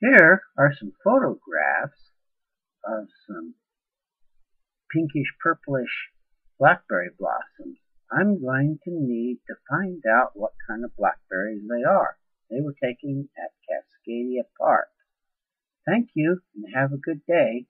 Here are some photographs of some pinkish purplish blackberry blossoms. I'm going to need to find out what kind of blackberries they are. They were taken at Cascadia Park. Thank you and have a good day.